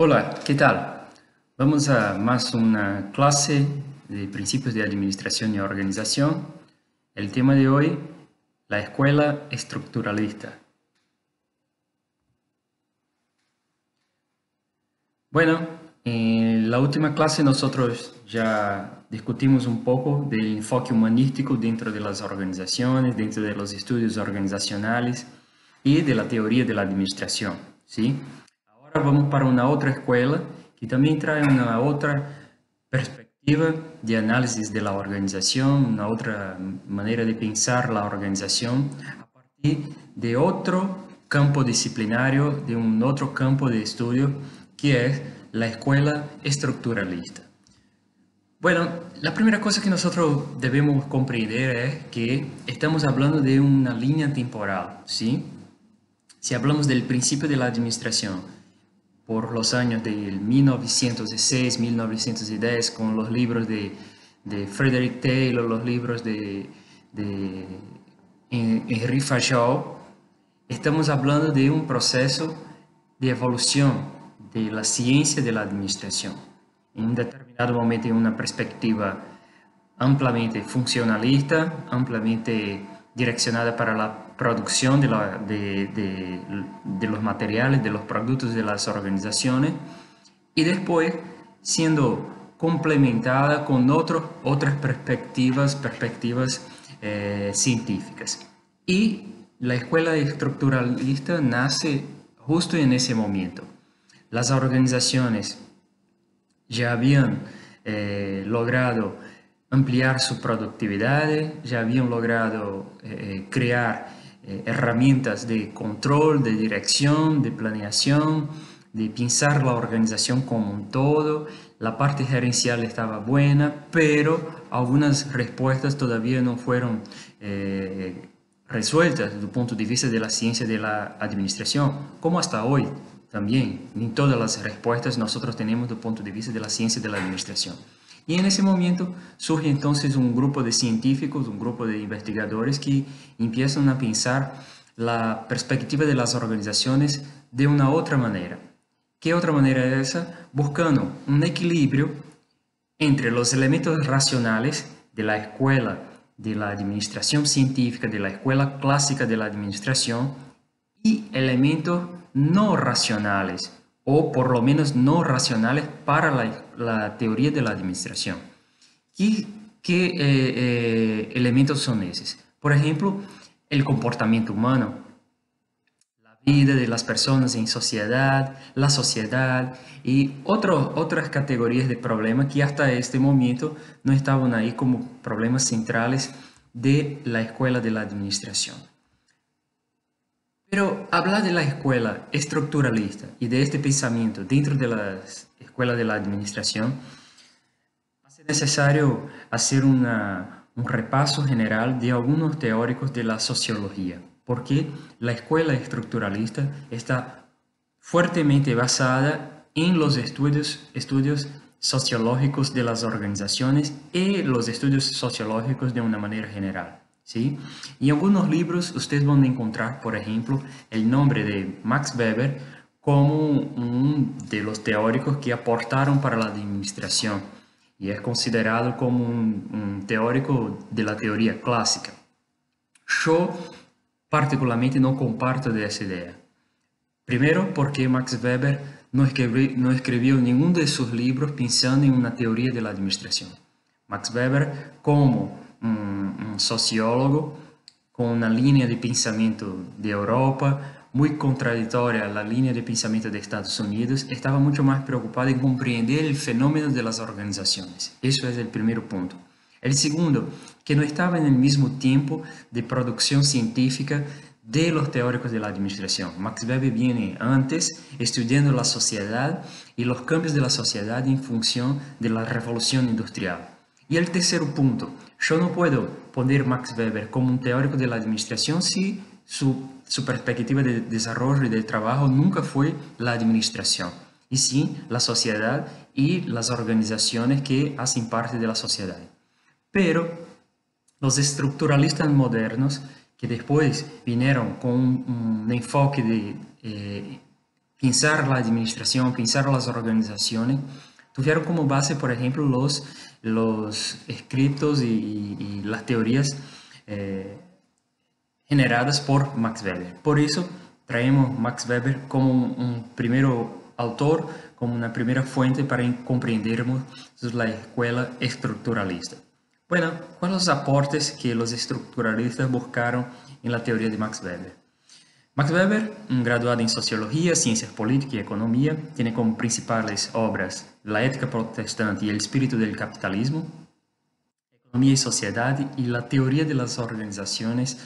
Hola, ¿qué tal? Vamos a más una clase de principios de administración y organización. El tema de hoy, la escuela estructuralista. Bueno, en la última clase nosotros ya discutimos un poco del enfoque humanístico dentro de las organizaciones, dentro de los estudios organizacionales y de la teoría de la administración, ¿sí? Vamos para una otra escuela que también trae una otra perspectiva de análisis de la organización, una otra manera de pensar la organización a partir de otro campo disciplinario, de un otro campo de estudio que es la escuela estructuralista. Bueno, la primera cosa que nosotros debemos comprender es que estamos hablando de una línea temporal, ¿sí? Si hablamos del principio de la administración, por los años de 1906, 1910, con los libros de, de Frederick Taylor, los libros de, de Henri Fajol, estamos hablando de un proceso de evolución de la ciencia de la administración. En un determinado momento, en una perspectiva ampliamente funcionalista, ampliamente direccionada para la producción de, la, de, de, los materiales, de los productos de las organizaciones y después siendo complementada con otras perspectivas, perspectivas eh, científicas. Y la escuela estructuralista nace justo en ese momento. Las organizaciones ya habían eh, logrado ampliar su productividad, ya habían logrado eh, crear eh, herramientas de control, de dirección, de planeación, de pensar la organización como un todo. La parte gerencial estaba buena, pero algunas respuestas todavía no fueron eh, resueltas desde el punto de vista de la ciencia de la administración, como hasta hoy también. Ni todas las respuestas nosotros tenemos desde el punto de vista de la ciencia de la administración. Y en ese momento surge entonces un grupo de científicos, un grupo de investigadores que empiezan a pensar la perspectiva de las organizaciones de una otra manera. ¿Qué otra manera es esa? Buscando un equilibrio entre los elementos racionales de la escuela de la administración científica, de la escuela clásica de la administración y elementos no racionales o por lo menos no racionales para la, teoría de la administración. ¿Qué, qué eh, eh, elementos son esos? Por ejemplo, el comportamiento humano, la vida de las personas en sociedad, la sociedad y otras categorías de problemas que hasta este momento no estaban ahí como problemas centrales de la escuela de la administración. Pero hablar de la escuela estructuralista y de este pensamiento dentro de la escuela de la administración hace necesario hacer un repaso general de algunos teóricos de la sociología, porque la escuela estructuralista está fuertemente basada en los estudios, estudios sociológicos de las organizaciones y los estudios sociológicos de una manera general. ¿Sí? En algunos libros ustedes van a encontrar, por ejemplo, el nombre de Max Weber como uno de los teóricos que aportaron para la administración y es considerado como un, teórico de la teoría clásica. Yo particularmente no comparto de esa idea. Primero porque Max Weber no escribió, no escribió ninguno de sus libros pensando en una teoría de la administración. Max Weber, como un, sociólogo con una línea de pensamiento de Europa muy contradictoria a la línea de pensamiento de Estados Unidos, estaba mucho más preocupado en comprender el fenómeno de las organizaciones. Eso es el primer punto. El segundo, que no estaba en el mismo tiempo de producción científica de los teóricos de la administración. Max Weber viene antes estudiando la sociedad y los cambios de la sociedad en función de la revolución industrial. Y el tercer punto, yo no puedo poner Max Weber como un teórico de la administración si su, su perspectiva de desarrollo y de trabajo nunca fue la administración, y sí la sociedad y las organizaciones que hacen parte de la sociedad. Pero los estructuralistas modernos, que después vinieron con un, enfoque de, eh, pensar la administración, pensar las organizaciones, tuvieron como base, por ejemplo, los, los escritos y, las teorías eh, generadas por Max Weber. Por eso traemos Max Weber como un, primero autor, como una primera fuente para comprendermos la escuela estructuralista. Bueno, ¿cuáles los aportes que los estructuralistas buscaron en la teoría de Max Weber? Max Weber, un graduado en Sociología, Ciencias Políticas y Economía, tiene como principales obras La ética protestante y el espíritu del capitalismo, Economía y Sociedad y la teoría de las organizaciones,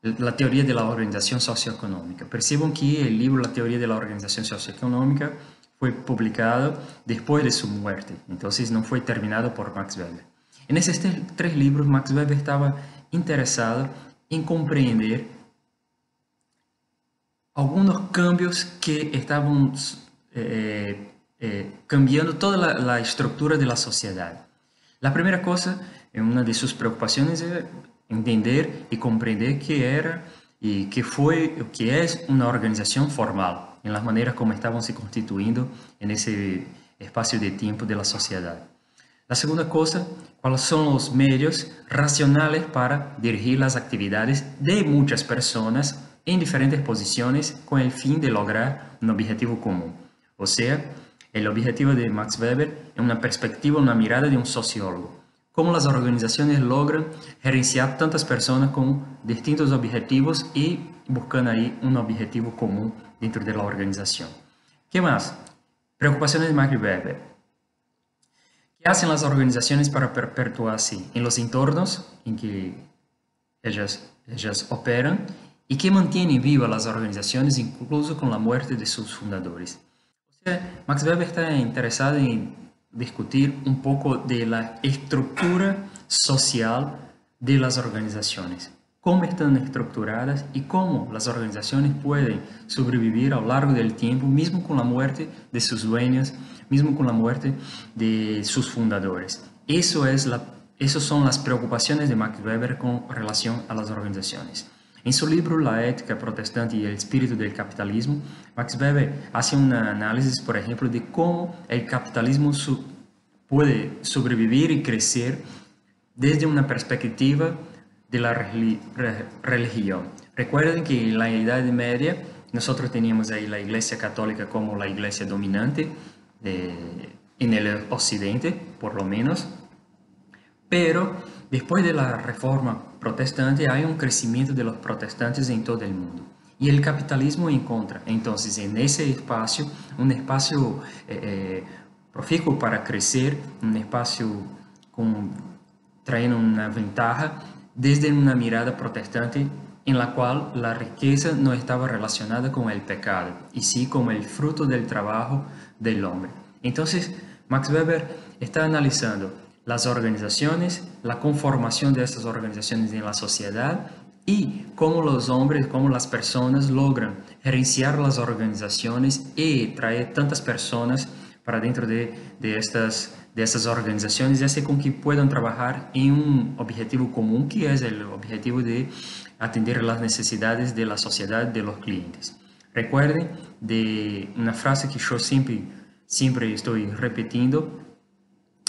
la teoría de la organización socioeconómica. Perciban que el libro La teoría de la organización socioeconómica fue publicado después de su muerte, entonces no fue terminado por Max Weber. En esos tres libros, Max Weber estaba interesado en comprender algunos cambios que estaban eh, eh, cambiando toda la, estructura de la sociedad. La primera cosa, una de sus preocupaciones era entender y comprender qué era y qué fue, qué es una organización formal, en las maneras como estaban se constituyendo en ese espacio de tiempo de la sociedad. La segunda cosa, cuáles son los medios racionales para dirigir las actividades de muchas personas en diferentes posiciones con el fin de lograr un objetivo común. O sea, el objetivo de Max Weber es una perspectiva, una mirada de un sociólogo. Cómo las organizaciones logran gerenciar tantas personas con distintos objetivos y buscan ahí un objetivo común dentro de la organización. ¿Qué más? Preocupaciones de Max Weber. ¿Qué hacen las organizaciones para perpetuarse en los entornos en que ellas, ellas operan y que mantiene vivas las organizaciones incluso con la muerte de sus fundadores. O sea, Max Weber está interesado en discutir un poco de la estructura social de las organizaciones, cómo están estructuradas y cómo las organizaciones pueden sobrevivir a lo largo del tiempo, mismo con la muerte de sus dueños, mismo con la muerte de sus fundadores. Eso es la, esas son las preocupaciones de Max Weber con relación a las organizaciones. En su libro La ética protestante y el espíritu del capitalismo, Max Weber hace un análisis, por ejemplo, de cómo el capitalismo puede sobrevivir y crecer desde una perspectiva de la religión. Recuerden que en la Edad Media nosotros teníamos ahí la Iglesia Católica como la iglesia dominante eh, en el occidente, por lo menos, pero después de la reforma protestante hay un crecimiento de los protestantes en todo el mundo. Y el capitalismo encuentra entonces en ese espacio un espacio eh, eh, para crecer, un espacio con, trayendo una ventaja desde una mirada protestante en la cual la riqueza no estaba relacionada con el pecado, y sí como el fruto del trabajo del hombre. Entonces, Max Weber está analizando las organizaciones, la conformación de estas organizaciones en la sociedad y cómo los hombres, cómo las personas logran gerenciar las organizaciones y traer tantas personas para dentro de, de estas, de estas organizaciones y así con que puedan trabajar en un objetivo común que es el objetivo de atender las necesidades de la sociedad de los clientes. Recuerden de una frase que yo siempre, siempre estoy repitiendo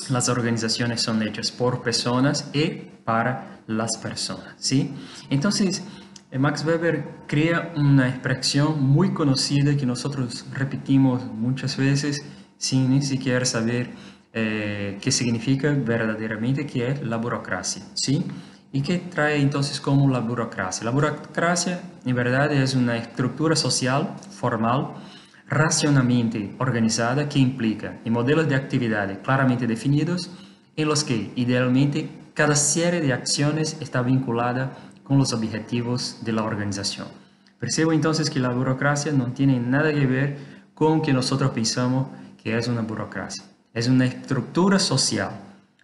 las organizaciones son hechas por personas y para las personas, ¿sí? Entonces, eh, Max Weber crea una expresión muy conocida que nosotros repetimos muchas veces sin ni siquiera saber eh, qué significa verdaderamente, que es la burocracia, ¿sí? ¿Y qué trae entonces como la burocracia? La burocracia, en verdad, es una estructura social formal racionalmente organizada que implica en modelos de actividad claramente definidos en los que idealmente cada serie de acciones está vinculada con los objetivos de la organización. Percibo entonces que la burocracia no tiene nada que ver con que nosotros pensamos que es una burocracia. Es una estructura social,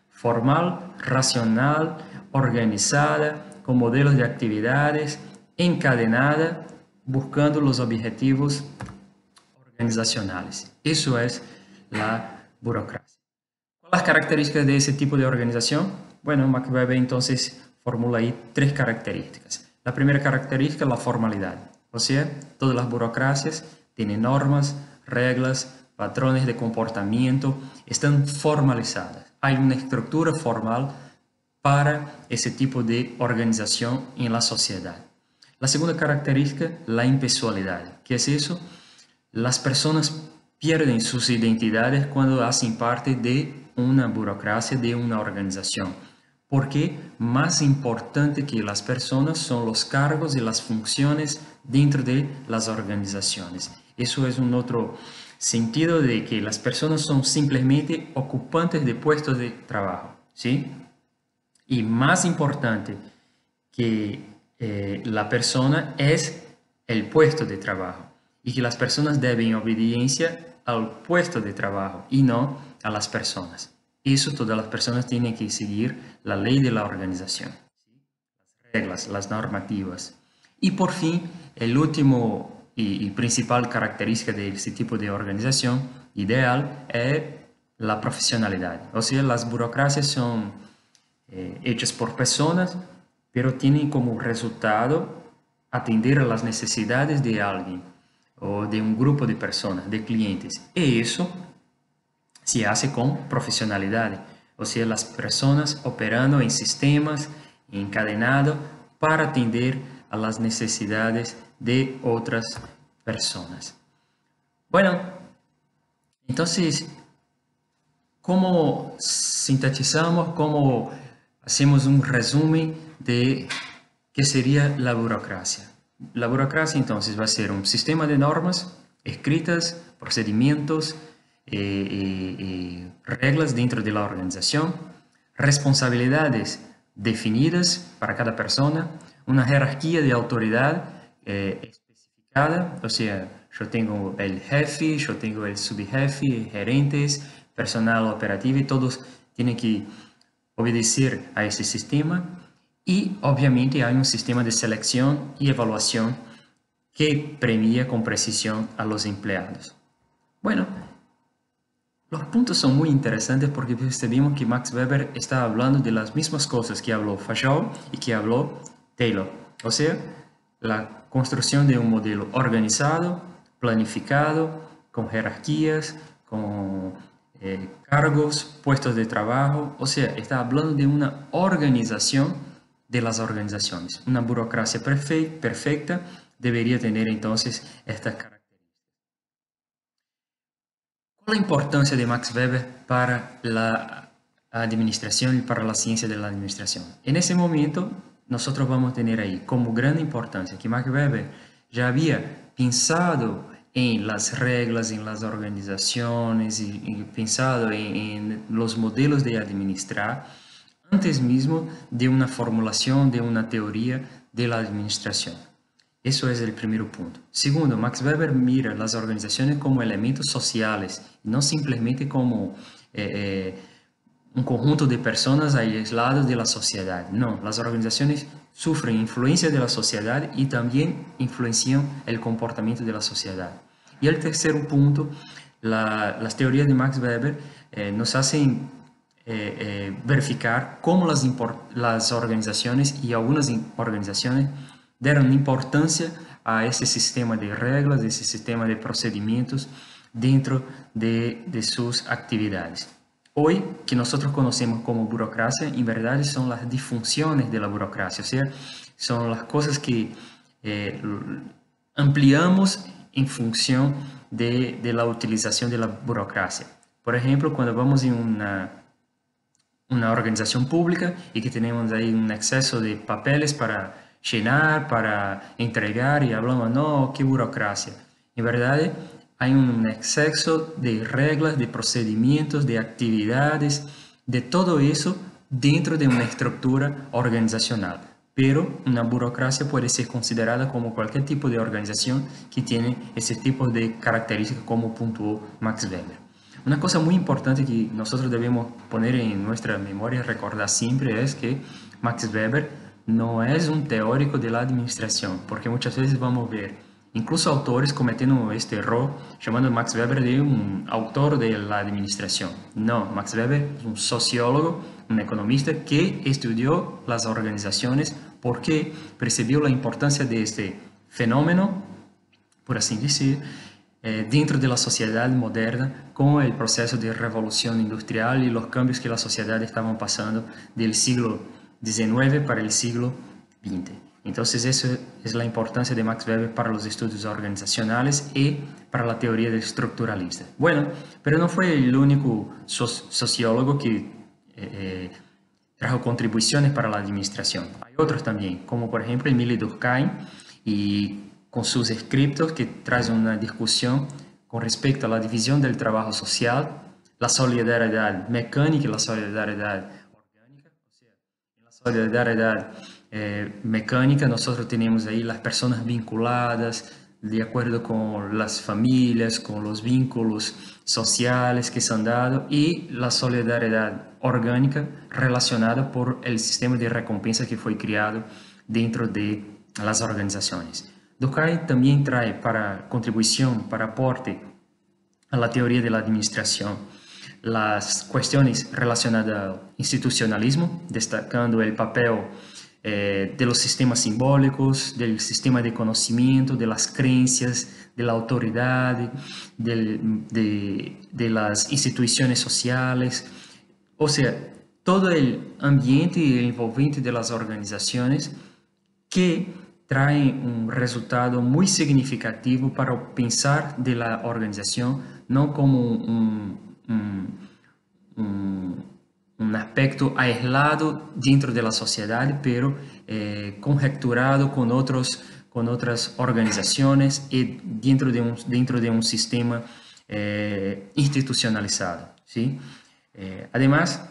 formal, racional, organizada, con modelos de actividades, encadenada, buscando los objetivos organizacionales. Eso es la burocracia. ¿Cuáles las características de ese tipo de organización? Bueno, Max Weber entonces formula ahí tres características. La primera característica es la formalidad. O sea, todas las burocracias tiene normas, reglas, patrones de comportamiento, están formalizadas. Hay una estructura formal para ese tipo de organización en la sociedad. La segunda característica, la impessoalidad. ¿Qué es eso? Las personas pierden sus identidades cuando hacen parte de una burocracia, de una organización. Porque más importante que las personas son los cargos y las funciones dentro de las organizaciones. Eso es un otro sentido de que las personas son simplemente ocupantes de puestos de trabajo, ¿sí? Y más importante que eh, la persona es el puesto de trabajo y que las personas deben obediencia al puesto de trabajo y no a las personas. Eso todas las personas tienen que seguir la ley de la organización, las reglas, las normativas. Y por fin, el último y, principal característica de este tipo de organización ideal es la profesionalidad. O sea, las burocracias son eh, hechas por personas, pero tienen como resultado atender a las necesidades de alguien o de un grupo de personas, de clientes. Y eso se hace con profesionalidad. O sea, las personas operando en sistemas encadenados para atender a las necesidades de otras personas. Bueno, entonces, ¿cómo sintetizamos, cómo hacemos un resumen de qué sería la burocracia? La burocracia entonces va a ser un sistema de normas escritas, procedimientos, eh, eh, eh, reglas dentro de la organización, responsabilidades definidas para cada persona, una jerarquía de autoridad especificada, o sea, yo tengo el jefe, yo tengo el subjefe, gerentes, personal operativo y todos tienen que obedecer a ese sistema y obviamente hay un sistema de selección y evaluación que premia con precisión a los empleados. Bueno, los puntos son muy interesantes porque percibimos que Max Weber está hablando de las mismas cosas que habló Fajal y que habló Taylor. O sea, la construcción de un modelo organizado, planificado, con jerarquías, con eh, cargos, puestos de trabajo. O sea, está hablando de una organización de las organizaciones. Una burocracia perfecta debería tener entonces estas características. ¿Cuál es la importancia de Max Weber para la administración y para la ciencia de la administración? En ese momento, nosotros vamos a tener ahí como gran importancia que Max Weber ya había pensado en las reglas, en las organizaciones y, pensado en los modelos de administrar antes mismo de una formulación de una teoría de la administración. Eso es el primer punto. Segundo, Max Weber mira las organizaciones como elementos sociales, no simplemente como eh, eh, un conjunto de personas aisladas de la sociedad. No, las organizaciones sufren influencia de la sociedad y también influencian el comportamiento de la sociedad. Y el tercer punto, las teorías de Max Weber eh, nos hacen eh, eh, verificar cómo las, las organizaciones y algunas organizaciones dieron importancia a ese sistema de reglas, ese sistema de procedimientos dentro de, de, sus actividades. Hoy, que nosotros conocemos como burocracia, en verdad son las disfunciones de la burocracia, o sea, son las cosas que eh, ampliamos en función de, de la burocracia. Por ejemplo, cuando vamos en una una organización pública y que tenemos ahí un exceso de papeles para llenar, para entregar y hablamos, no, qué burocracia. En verdad, hay un exceso de reglas, de procedimientos, de actividades, de todo eso dentro de una estructura organizacional. Pero una burocracia puede ser considerada como cualquier tipo de organización que tiene ese tipo de características como puntuó Max Weber. Una cosa muy importante que nosotros debemos poner en nuestra memoria, recordar siempre, es que Max Weber no es un teórico de la administración, porque muchas veces vamos a ver incluso autores cometiendo este error llamando a Max Weber de un autor de la administración. No, Max Weber es un sociólogo, un economista que estudió las organizaciones porque percibió la importancia de este por así decir, eh, dentro de la sociedad moderna con el proceso de revolución industrial y los cambios que la sociedad estaba pasando del siglo XIX para el siglo XX. Entonces, eso es la importancia de Max Weber para los estudios organizacionales y para la teoría del estructuralista. Bueno, pero no fue el único sociólogo que eh, eh, trajo contribuciones para la administración. Hay otros también, como por ejemplo Emile Durkheim, y con sus escritos que traen una discusión con respecto a la división del trabajo social, la solidaridad mecánica y la solidaridad orgánica. En la solidaridad eh, mecánica nosotros tenemos ahí las personas vinculadas de acuerdo con las familias, con los vínculos sociales que se han dado y la solidaridad orgánica relacionada por el sistema de recompensa que fue creado dentro de las organizaciones. Durkheim también trae para contribución, para aporte a la teoría de la administración, las cuestiones relacionadas al institucionalismo, destacando el papel eh, de los sistemas simbólicos, del sistema de conocimiento, de las creencias, de la autoridad, de, de las instituciones sociales, o sea, todo el ambiente envolvente de las organizaciones que trae un resultado muy significativo para pensar de la organización, no como un, un, aspecto aislado dentro de la sociedad, pero eh, conjecturado con, otros, con otras organizaciones y dentro de un, dentro de un sistema eh, institucionalizado. ¿sí? Eh, además,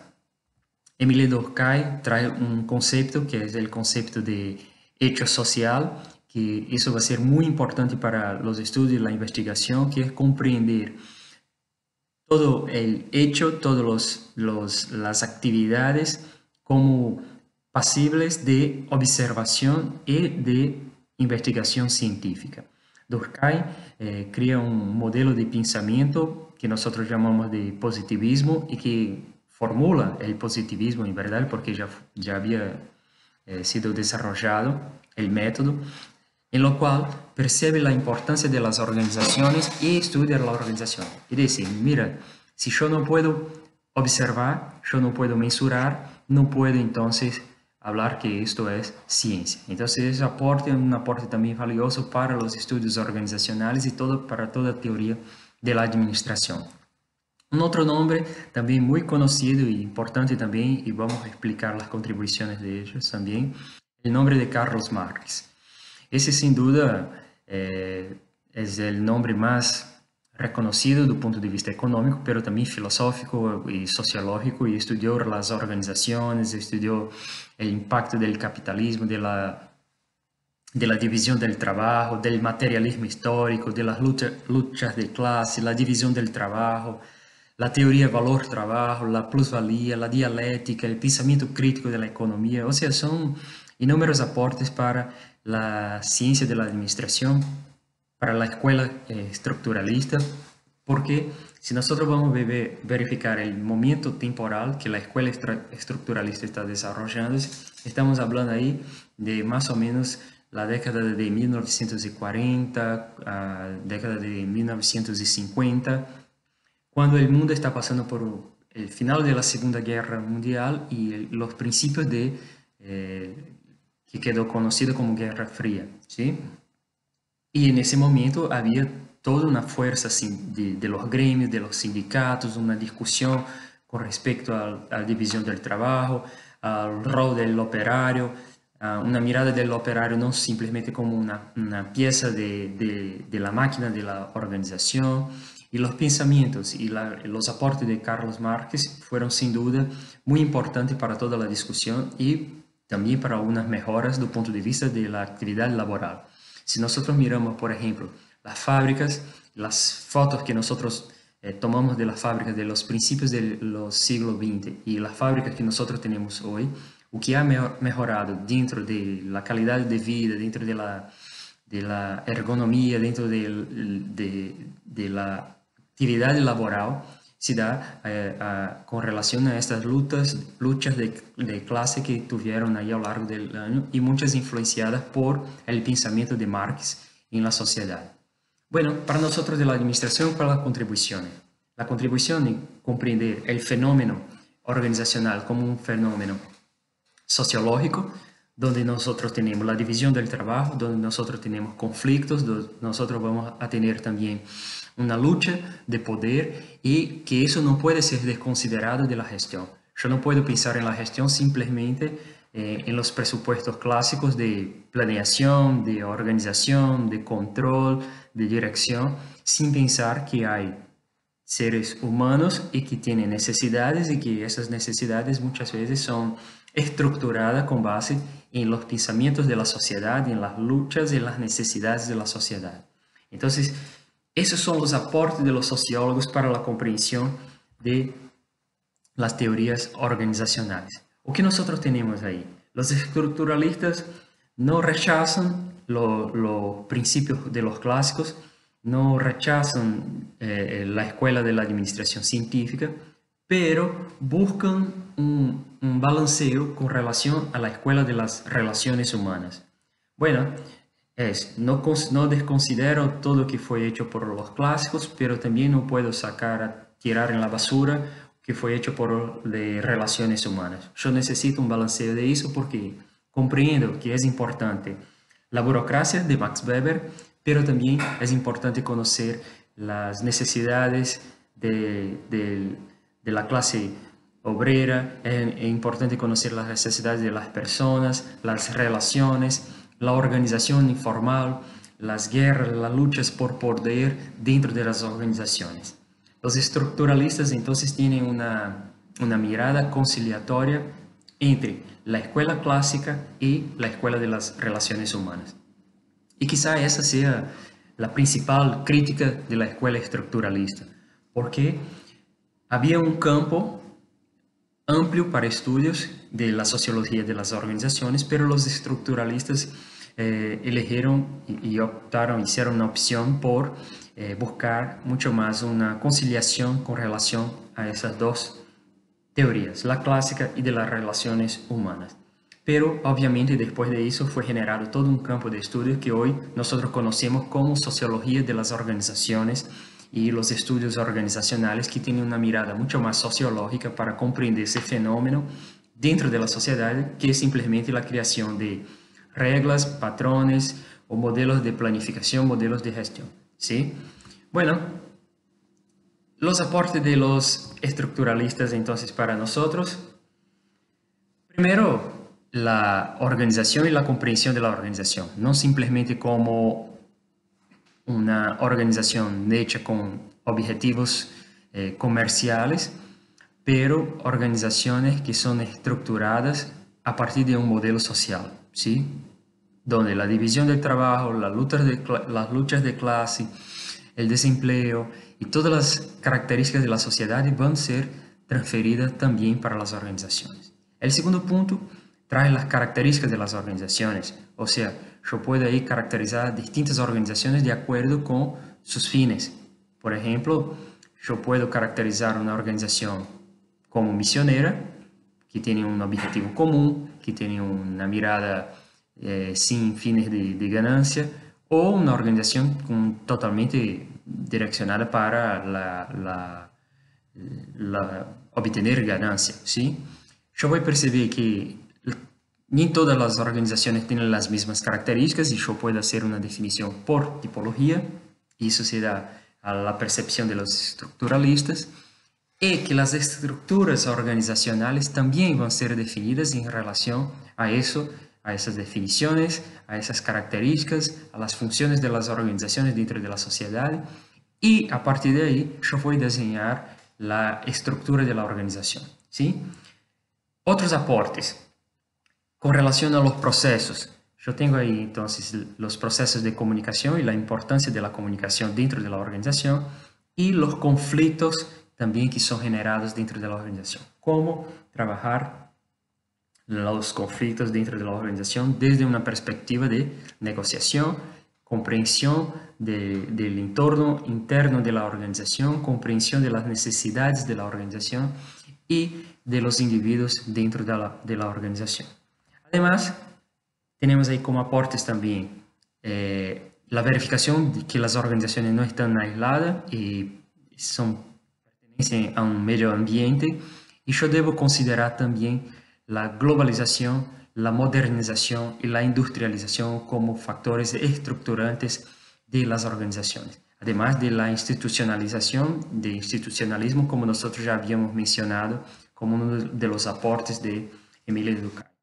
Emile Durkheim trae un concepto que es el concepto de hecho social, que eso va a ser muy importante para los estudios y la investigación, que es comprender todo el hecho, todas los, las actividades como pasibles de observación y de investigación científica. Durkheim eh, crea un modelo de pensamiento que nosotros llamamos de positivismo y que formula el positivismo en verdad porque ya, ya había eh, sido desarrollado el método, en lo cual percibe la importancia de las organizaciones y estudia la organización. Y dice, mira, si yo no puedo observar, yo no puedo mensurar, no puedo entonces hablar que esto es ciencia. Entonces, ese aporte es un aporte también valioso para los estudios organizacionales y todo, para toda teoría de la administración. Un otro nombre también muy conocido y importante también, y vamos a explicar las contribuciones de ellos también, el nombre de Carlos Marx. Ese sin duda eh, es el nombre más reconocido el punto de vista económico, pero también filosófico y sociológico, y estudió las organizaciones, estudió el impacto del capitalismo, de la, de la división del trabajo, del materialismo histórico, de las luchas, luchas de clase, la división del trabajo, la teoría valor-trabajo, la plusvalía, la dialéctica, el pensamiento crítico de la economía, o sea, son inúmeros aportes para la ciencia de la administración, para la escuela eh, estructuralista, porque si nosotros vamos a verificar el momento temporal que la escuela estructuralista está desarrollando, estamos hablando ahí de más o menos la década de 1940, a década de 1950, cuando el mundo está pasando por el final de la Segunda Guerra Mundial y los principios de, eh, que quedó conocido como Guerra Fría. ¿sí? Y en ese momento había toda una fuerza de, de los gremios, de los sindicatos, una discusión con respecto a, la división del trabajo, al rol del operario, una mirada del operario no simplemente como una, una pieza de, de, de, la máquina de la organización, y los pensamientos y los aportes de Carlos Márquez fueron sin duda muy importantes para toda la discusión y también para unas mejoras el punto de vista de la actividad laboral. Si nosotros miramos, por ejemplo, las fábricas, las fotos que nosotros eh, tomamos de las fábricas de los principios del siglo XX y las fábricas que nosotros tenemos hoy, lo que ha mejorado dentro de la calidad de vida, dentro de la, de la ergonomía, dentro de, de, de la actividad laboral se da eh, con relación a estas luchas, luchas de, de, clase que tuvieron ahí a lo largo del año y muchas influenciadas por el pensamiento de Marx en la sociedad. Bueno, para nosotros de la administración, para la contribución. La contribución es comprender el fenómeno organizacional como un fenómeno sociológico, donde nosotros tenemos la división del trabajo, donde nosotros tenemos conflictos, donde nosotros vamos a tener también una lucha de poder y que eso no puede ser desconsiderado de la gestión. Yo no puedo pensar en la gestión simplemente eh, en los presupuestos clásicos de planeación, de organización, de control, de dirección, sin pensar que hay seres humanos y que tienen necesidades y que esas necesidades muchas veces son estructuradas con base en los pensamientos de la sociedad, en las luchas y las necesidades de la sociedad. Entonces, esos son los aportes de los sociólogos para la comprensión de las teorías organizacionales. ¿O qué nosotros tenemos ahí? Los estructuralistas no rechazan los principios de los clásicos, no rechazan eh, la escuela de la administración científica, pero buscan un, balanceo con relación a la escuela de las relaciones humanas. Bueno, es, no, desconsidero todo lo que fue hecho por los clásicos, pero también no puedo sacar, tirar en la basura que fue hecho por de relaciones humanas. Yo necesito un balanceo de eso porque comprendo que es importante la burocracia de Max Weber, pero también es importante conocer las necesidades de, de, la clase obrera, es, importante conocer las necesidades de las personas, las relaciones, la organización informal, las guerras, las luchas por poder dentro de las organizaciones. Los estructuralistas entonces tienen una, una mirada conciliatoria entre la escuela clásica y la escuela de las relaciones humanas. Y quizá esa sea la principal crítica de la escuela estructuralista, porque había un campo amplio para estudios de la sociología de las organizaciones, pero los estructuralistas eh, eligieron y, optaron, hicieron una opción por eh, buscar mucho más una conciliación con relación a esas dos teorías, la clásica y de las relaciones humanas. Pero obviamente después de eso fue generado todo un campo de estudio que hoy nosotros conocemos como sociología de las organizaciones y los estudios organizacionales que tienen una mirada mucho más sociológica para comprender ese fenómeno dentro de la sociedad que simplemente la creación de reglas, patrones o modelos de planificación, modelos de gestión. ¿sí? Bueno, los aportes de los estructuralistas entonces para nosotros. Primero, la organización y la comprensión de la organización, no simplemente como una organización hecha con objetivos eh, comerciales, pero organizaciones que son estructuradas a partir de un modelo social, ¿sí? donde la división del trabajo, las luchas de, las luchas de clase, el desempleo y todas las características de la sociedad van a ser transferidas también para las organizaciones. El segundo punto trae las características de las organizaciones. O sea, yo puedo ahí caracterizar distintas organizaciones de acuerdo con sus fines. Por ejemplo, yo puedo caracterizar una organización como misionera, que tiene un objetivo común, que tiene una mirada eh, sin fines de, ganancia, o una organización totalmente direccionada para la, la, obtener ganancia. ¿sí? Yo voy a percibir que ni todas las organizaciones tienen las mismas características y yo puedo hacer una definición por tipología, y eso se da a la percepción de los estructuralistas, que las estructuras organizacionales también van a ser definidas en relación a eso, a esas definiciones, a esas características, a las funciones de las organizaciones dentro de la sociedad, y a partir de ahí yo voy a diseñar la estructura de la organización. ¿sí? Otros aportes. Con relación a los procesos, yo tengo ahí entonces los procesos de comunicación y la importancia de la comunicación dentro de la organización y los conflictos también que son generados dentro de la organización. Cómo trabajar los conflictos dentro de la organización desde una perspectiva de negociación, comprensión del entorno interno de la organización, comprensión de las necesidades de la organización y de los individuos dentro de la, de la organización. Además, tenemos ahí como aportes también eh, la verificación de que las organizaciones no están aisladas y son, a un medio ambiente. Y yo debo considerar también la globalización, la modernización y la industrialización como factores estructurantes de las organizaciones, además de la institucionalización, de institucionalismo, como nosotros ya habíamos mencionado, como uno de los aportes de Emilio Durkheim.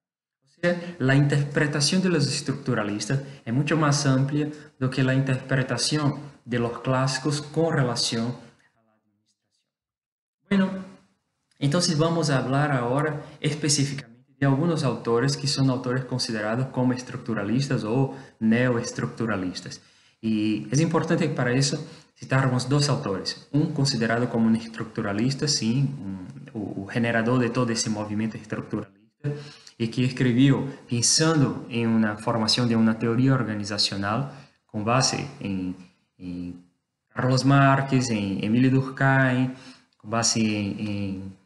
La interpretación de los estructuralistas es mucho más amplia do que la interpretación de los clásicos con relación entonces vamos a hablar ahora específicamente de algunos autores que son autores considerados como estructuralistas o neoestructuralistas. Y es importante para eso citarmos dos autores. Un considerado como un estructuralista, sí, o generador de todo ese movimiento estructuralista, y que escribió pensando en una formación de una teoría organizacional con base en, Carlos Márquez, en Emilio Durkheim, con base en,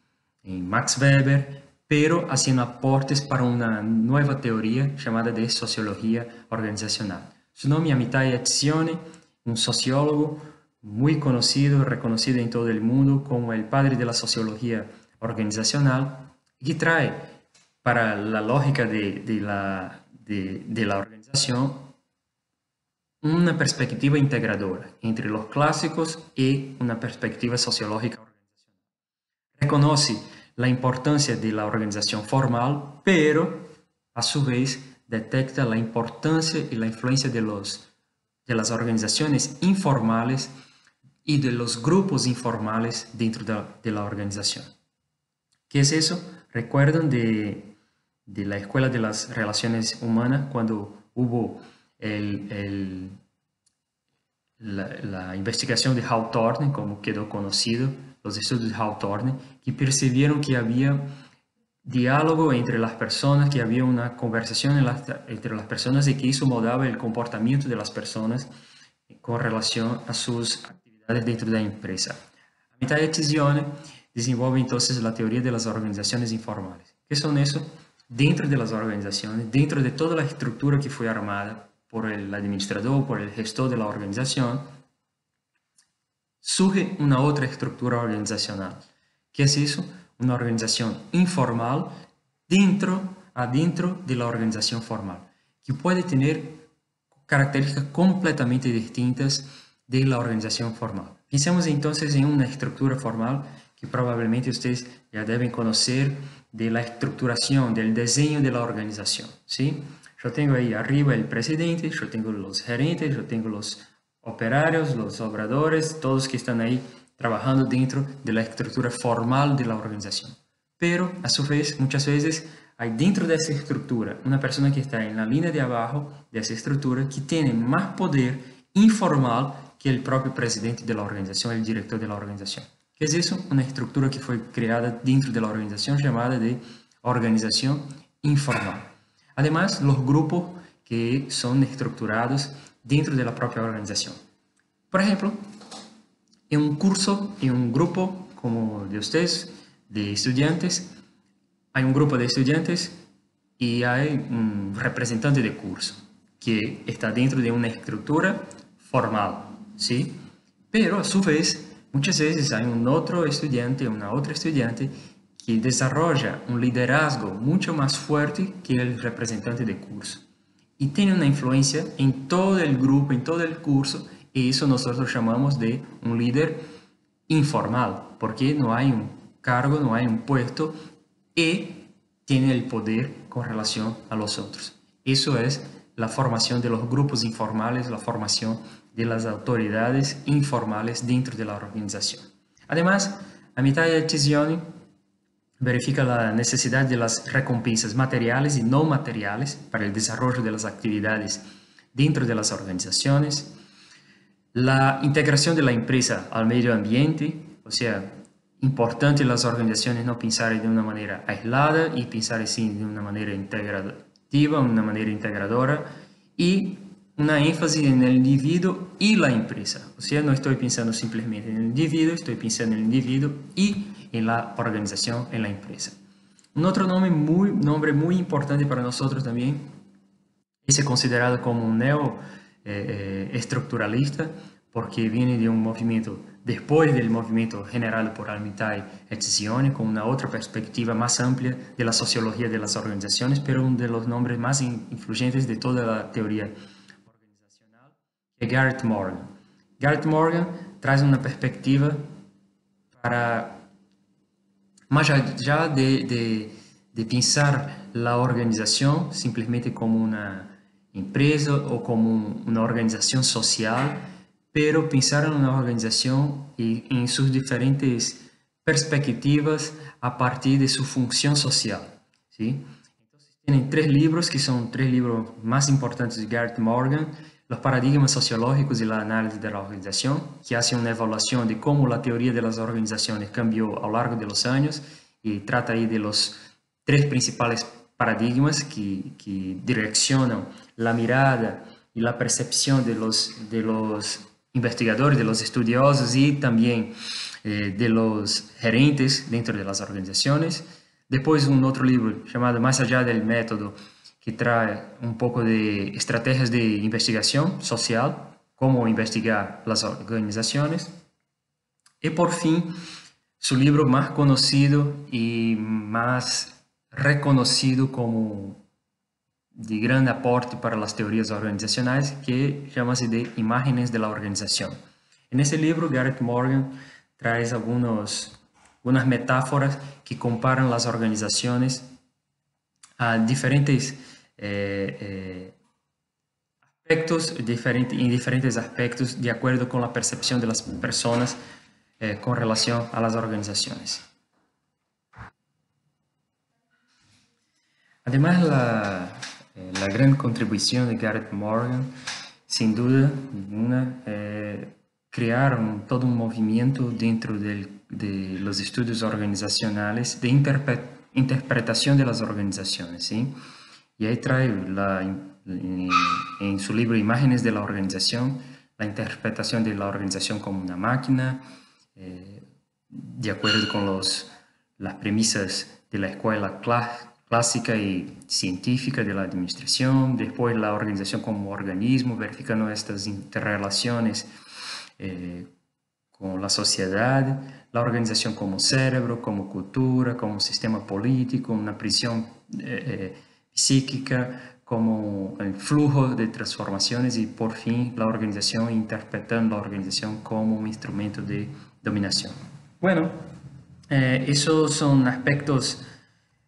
Max Weber, pero haciendo aportes para una nueva teoría llamada de sociología organizacional. Su nombre es Amitai Etzioni, un sociólogo muy conocido, reconocido en todo el mundo como el padre de la sociología organizacional, que trae para la lógica de, la, de, la organización una perspectiva integradora entre los clásicos y una perspectiva sociológica. Reconoce la importancia de la organización formal, pero a su vez detecta la importancia y la influencia de, los, de las organizaciones informales y de los grupos informales dentro de, la organización. ¿Qué es eso? ¿Recuerdan de, de, la Escuela de las Relaciones Humanas cuando hubo el, la, la, investigación de Hawthorne, como quedó conocido, los estudios de Hawthorne, que percibieron que había diálogo entre las personas, que había una conversación entre las personas y que eso moldaba el comportamiento de las personas con relación a sus actividades dentro de la empresa. A de Tizione desenvolve entonces la teoría de las organizaciones informales. ¿Qué son eso? Dentro de las organizaciones, dentro de toda la estructura que fue armada por el administrador, por el gestor de la organización, surge una otra estructura organizacional. ¿Qué es eso? una organización informal dentro, adentro de la organización formal, que puede tener características completamente distintas de la organización formal. Pensemos entonces en una estructura formal que probablemente ustedes ya deben conocer de la estructuración, del diseño de la organización. ¿sí? Yo tengo ahí arriba el presidente, yo tengo los gerentes, yo tengo los operarios, los obradores, todos que están ahí trabajando dentro de la estructura formal de la organización. Pero, a su vez, muchas veces hay dentro de esa estructura una persona que está en la línea de abajo de esa estructura que tiene más poder informal que el propio presidente de la organización, el director de la organización. ¿Qué es eso? Una estructura que fue creada dentro de la organización llamada de organización informal. Además, los grupos que son estructurados dentro de la propia organización. Por ejemplo, en un curso, en un grupo como de ustedes, de estudiantes, hay un grupo de estudiantes y hay un representante de curso que está dentro de una estructura formal, ¿sí? Pero a su vez, muchas veces hay un otro estudiante, una otra estudiante que desarrolla un liderazgo mucho más fuerte que el representante de curso y tiene una influencia en todo el grupo, en todo el curso y eso nosotros llamamos de un líder informal, porque no hay un cargo, no hay un puesto y tiene el poder con relación a los otros. Eso es la formación de los grupos informales, la formación de las autoridades informales dentro de la organización. Además, a mitad de Tizioni verifica la necesidad de las recompensas materiales y no materiales para el desarrollo de las actividades dentro de las organizaciones, la integración de la empresa al medio ambiente, o sea, importante las organizaciones no pensar de una manera aislada y pensar sí de una manera integrativa, una manera integradora y una énfasis en el individuo y la empresa. O sea, no estoy pensando simplemente en el individuo, estoy pensando en el individuo y en la organización, en la empresa. Un otro nombre muy, nombre muy importante para nosotros también es considerado como un neo eh, porque viene de un movimiento, después del movimiento generado por Almitai et Zione, con una otra perspectiva más amplia de la sociología de las organizaciones, pero uno de los nombres más influyentes de toda la teoría organizacional, es Garrett Morgan. Garrett Morgan trae una perspectiva para, más allá de, de pensar la organización simplemente como una empresa o como una organización social, pero pensar en una organización y en sus diferentes perspectivas a partir de su función social. ¿sí? Entonces, tienen tres libros que son tres libros más importantes de Garrett Morgan, Los paradigmas sociológicos y la análisis de la organización, que hace una evaluación de cómo la teoría de las organizaciones cambió a lo largo de los años y trata ahí de los tres principales paradigmas que, que direccionan la mirada y la percepción de los, de los investigadores, de los estudiosos y también eh, de los gerentes dentro de las organizaciones. Después un otro libro llamado Más allá del método, que trae un poco de estrategias de investigación social, cómo investigar las organizaciones. Y por fin, su libro más conocido y más reconocido como de gran aporte para las teorías organizacionales que llama-se de Imágenes de la Organización. En ese libro, Garrett Morgan trae algunos, algunas metáforas que comparan las organizaciones a diferentes eh, eh, aspectos, diferente, en diferentes aspectos, de acuerdo con la percepción de las personas eh, con relación a las organizaciones. Además, la, eh, la gran contribución de Garrett Morgan, sin duda ninguna, eh, crearon todo un movimiento dentro de los estudios organizacionales de interpretación de las organizaciones. ¿sí? Y ahí trae la, en, su libro Imágenes de la Organización, la interpretación de la organización como una máquina, eh, de acuerdo con los, las premisas de la escuela clásica y científica de la administración, después la organización como organismo, verificando estas interrelaciones eh, con la sociedad, la organización como cerebro, como cultura, como sistema político, una prisión eh, eh, psíquica, como el flujo de transformaciones y por fin la organización interpretando la organización como un instrumento de dominación. Bueno, esos son aspectos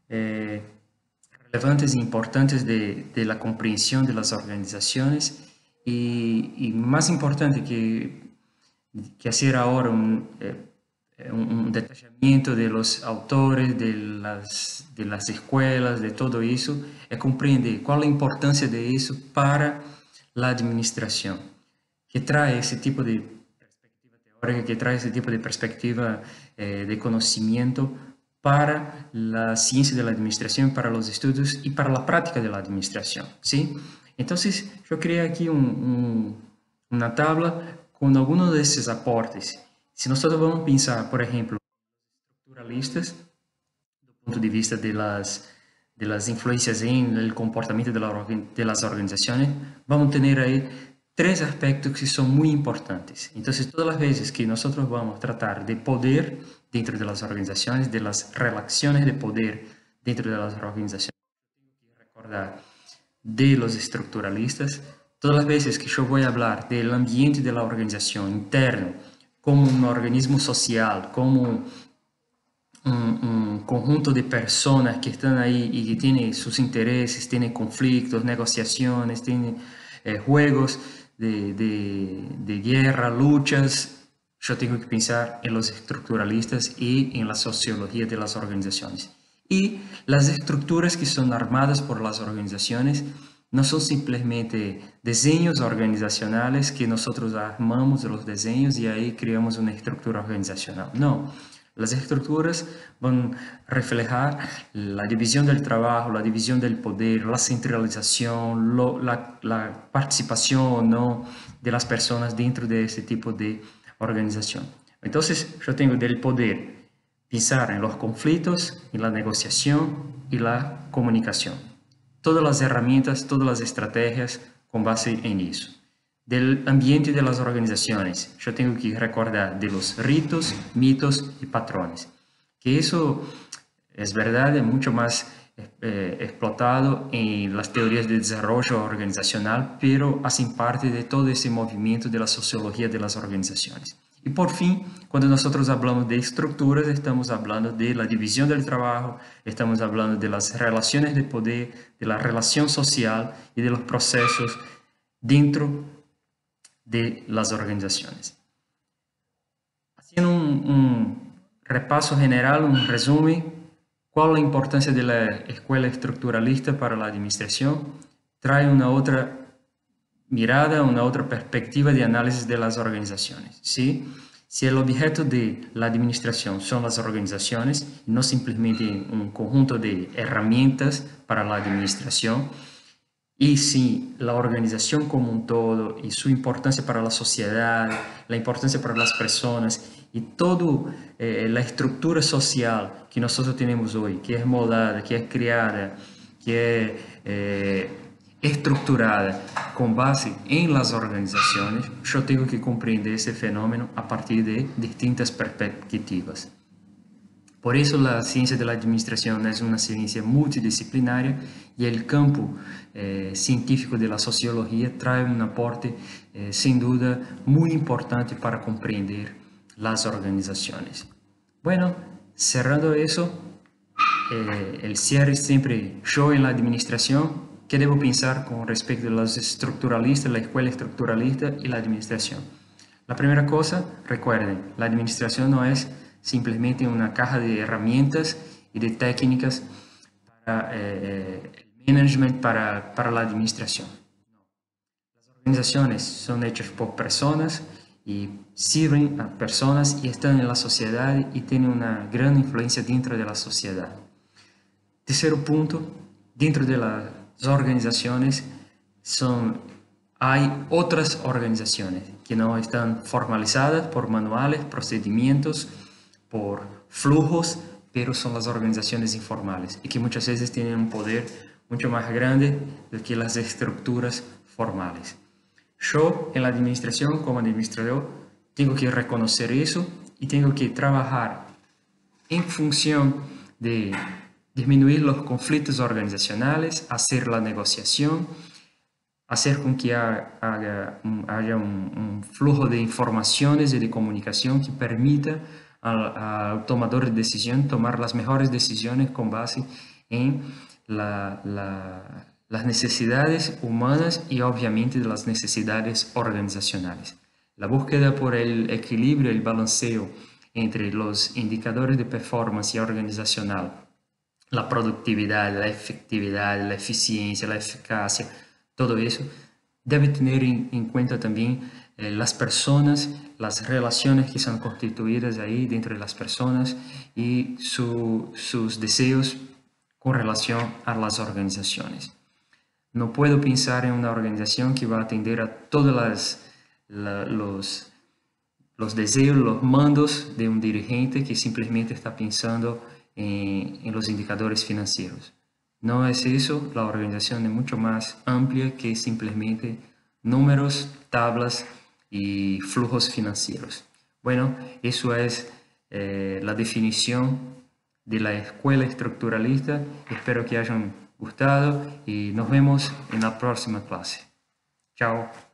eh, relevantes e importantes de, de, la comprensión de las organizaciones y, y más importante que, que, hacer ahora un, eh, un, detallamiento de los autores, de las, de las escuelas, de todo eso, es comprender cuál es la importancia de eso para la administración, que trae ese tipo de perspectiva teórica, que trae ese tipo de perspectiva eh, de conocimiento para la ciencia de la administración, para los estudios y para la práctica de la administración. ¿sí? Entonces, yo creé aquí una tabla con algunos de esos aportes. Si nosotros vamos pensar, por ejemplo, estructuralistas, do punto de vista de las, de las influencias en el comportamiento de, la, de las organizaciones, vamos a tener ahí tres aspectos que son muy importantes. Entonces, todas las veces que nosotros vamos a tratar de poder dentro de las organizaciones, de las relaciones de poder dentro de las organizaciones, recordar de los estructuralistas, todas las veces que yo voy a hablar del ambiente de la organización interno, como un organismo social, como un, un, conjunto de personas que están ahí y que tienen sus intereses, tienen conflictos, negociaciones, tienen eh, juegos, de, de, de guerra, luchas, yo tengo que pensar en los estructuralistas y en la sociología de las organizaciones. Y las estructuras que son armadas por las organizaciones no son simplemente diseños organizacionales que nosotros armamos los diseños y ahí creamos una estructura organizacional. No, las estructuras van a reflejar la división del trabajo, la división del poder, la centralización, la, participación o no de las personas dentro de este tipo de organización. Entonces, yo tengo del poder pensar en los conflictos, en la negociación y la comunicación. Todas las herramientas, todas las estrategias con base en eso. del ambiente de las organizaciones. Yo tengo que recordar de los ritos, mitos y patrones. Que eso es verdad, es mucho más eh, explotado en las teorías de desarrollo organizacional, pero hacen parte de todo ese movimiento de la sociología de las organizaciones. Y por fin, cuando nosotros hablamos de estructuras, estamos hablando de la división del trabajo, estamos hablando de las relaciones de poder, de la relación social y de los procesos dentro de las organizaciones. Haciendo un, repaso general, un resumen, ¿cuál es la importancia de la escuela estructuralista para la administración? Trae una otra mirada, una otra perspectiva de análisis de las organizaciones. ¿sí? Si el objeto de la administración son las organizaciones, no simplemente un conjunto de herramientas para la administración, y si la organización como un todo y su importancia para la sociedad, la importancia para las personas y toda eh, la estructura social que nosotros tenemos hoy, que es moldada, que es creada, que es eh, estructurada con base en las organizaciones, yo tengo que comprender ese fenómeno a partir de distintas perspectivas. Por eso la ciencia de la administración es una ciencia multidisciplinaria y el campo eh, científico de la trae un aporte eh, duda muy importante para comprender las organizaciones. Bueno, cerrando eso, eh, el cierre siempre yo en la administración, ¿qué debo pensar con respecto a los estructuralistas, la escuela estructuralista y la administración? La primera cosa, recuerden, la administración no es simplemente una caja de herramientas y de técnicas para eh, el management, para, para la administración. Las organizaciones son hechas por personas y sirven a personas y están en la sociedad y tienen una gran influencia dentro de la sociedad. Tercero punto, dentro de las organizaciones son, hay otras organizaciones que no están formalizadas por manuales, procedimientos, por flujos, pero son las organizaciones informales y que muchas veces tienen un poder mucho más grande do que las estructuras formales. Yo en la administración como administrador tengo que reconocer eso y tengo que trabajar en función de disminuir los conflictos organizacionales, hacer la negociación, hacer con que haya, un flujo de informaciones y de comunicación que permita al, tomador de decisión tomar las mejores decisiones con base en las necesidades humanas y obviamente las necesidades organizacionales. La búsqueda por el equilibrio, el balanceo entre los indicadores de performance organizacional, la productividad, la efectividad, la eficiencia, la eficacia, todo eso debe tener en cuenta también eh, las personas, las relaciones que son constituidas ahí dentro de las personas y sus deseos con relación a las organizaciones. No puedo pensar en una organización que va a atender a todos los, los deseos, los mandos de un dirigente que simplemente está pensando en, en los indicadores financieros. No es eso, la organización es mucho más amplia que simplemente números, tablas y flujos financieros. Bueno, eso es eh, la definición de la escuela estructuralista. Espero que hayan gustado y nos vemos en la próxima clase. Chao.